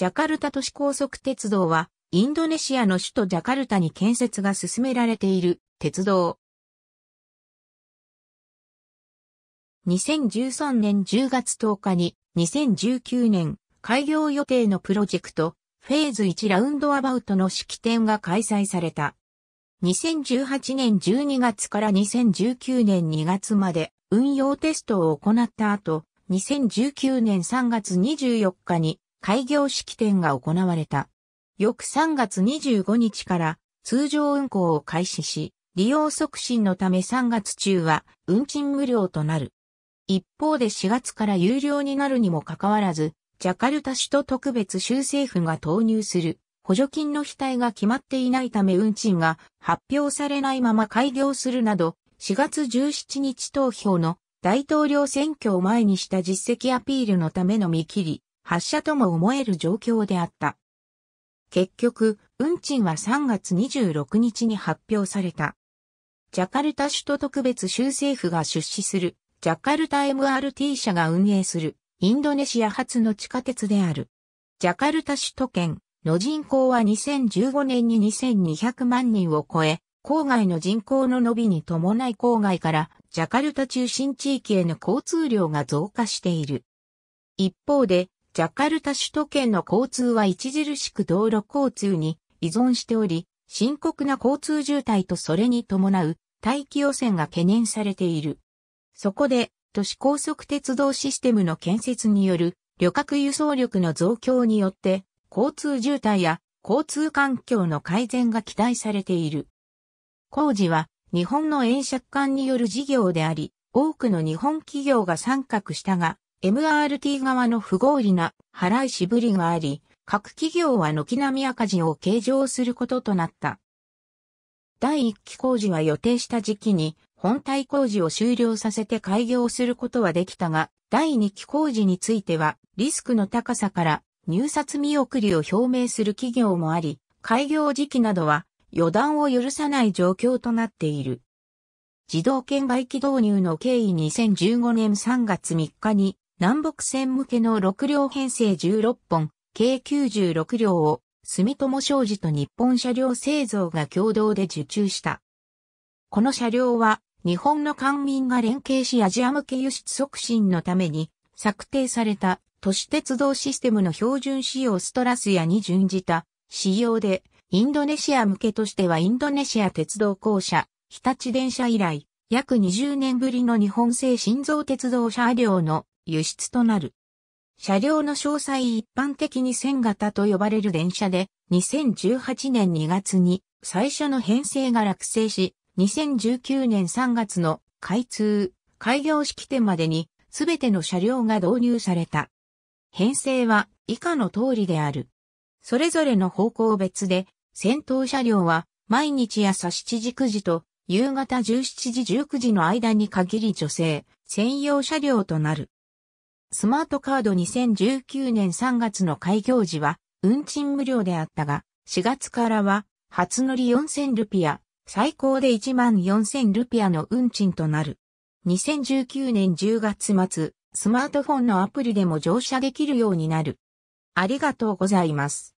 ジャカルタ都市高速鉄道は、インドネシアの首都ジャカルタに建設が進められている鉄道。2013年10月10日に2019年開業予定のプロジェクトフェーズ1ラウンドアバウトの式典が開催された。2018年12月から2019年2月まで運用テストを行った後、2019年3月24日に開業式典が行われた。翌3月25日から通常運行を開始し、利用促進のため3月中は運賃無料となる。一方で4月から有料になるにもかかわらず、ジャカルタ首都特別州政府が投入する補助金の額が決まっていないため運賃が発表されないまま開業するなど、4月17日投票の大統領選挙を前にした実績アピールのための見切り、発射とも思える状況であった。結局、運賃は3月26日に発表された。ジャカルタ首都特別州政府が出資する、ジャカルタ MRT 社が運営する、インドネシア初の地下鉄である。ジャカルタ首都圏の人口は2015年に2200万人を超え、郊外の人口の伸びに伴い郊外からジャカルタ中心地域への交通量が増加している。一方で、ジャカルタ首都圏の交通は著しく道路交通に依存しており、深刻な交通渋滞とそれに伴う大気汚染が懸念されている。そこで、都市高速鉄道システムの建設による旅客輸送力の増強によって交通渋滞や交通環境の改善が期待されている。工事は日本の円借款による事業であり、多くの日本企業が参画したが、MRT 側の不合理な払いしぶりがあり、各企業は軒並み赤字を計上することとなった。第一期工事は予定した時期に本体工事を終了させて開業することはできたが、第2期工事については、リスクの高さから入札見送りを表明する企業もあり、開業時期などは予断を許さない状況となっている。自動券売機導入の経緯2015年3月3日に南北線向けの6両編成16本、計96両を住友商事と日本車両製造が共同で受注した。この車両は日本の官民が連携しアジア向け輸出促進のために策定された都市鉄道システムの標準仕様ストラスやに準じた仕様でインドネシア向けとしてはインドネシア鉄道公社日立電車以来約20年ぶりの日本製新造鉄道車両の輸出となる。車両の詳細一般的に線型と呼ばれる電車で2018年2月に最初の編成が落成し2019年3月の開通、開業式典までにすべての車両が導入された。編成は以下の通りである。それぞれの方向別で、先頭車両は毎日朝7時9時と夕方17時19時の間に限り女性専用車両となる。スマートカード2019年3月の開業時は運賃無料であったが、4月からは初乗り4000ルピア、最高で1万4000ルピアの運賃となる。2019年10月末、スマートフォンのアプリでも乗車できるようになる。ありがとうございます。